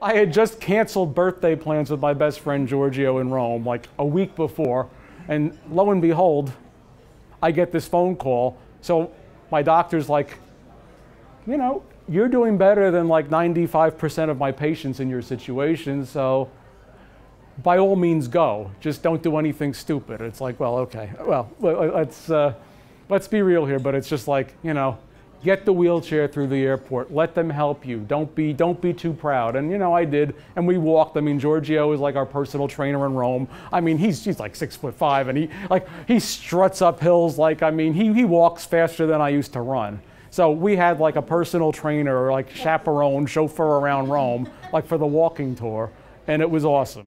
I had just canceled birthday plans with my best friend Giorgio in Rome like a week before, and lo and behold, I get this phone call. So my doctor's like, you know, you're doing better than like 95% of my patients in your situation, so by all means go. Just don't do anything stupid. It's like, well, okay, well, let's, uh, let's be real here, but it's just like, you know, get the wheelchair through the airport. Let them help you. Don't be don't be too proud. And you know, I did, and we walked. I mean, Giorgio is like our personal trainer in Rome. I mean, he's he's like six foot five, and he like he struts up hills like I mean, he he walks faster than I used to run. So we had like a personal trainer, or like chaperone, chauffeur around Rome, like for the walking tour, and it was awesome.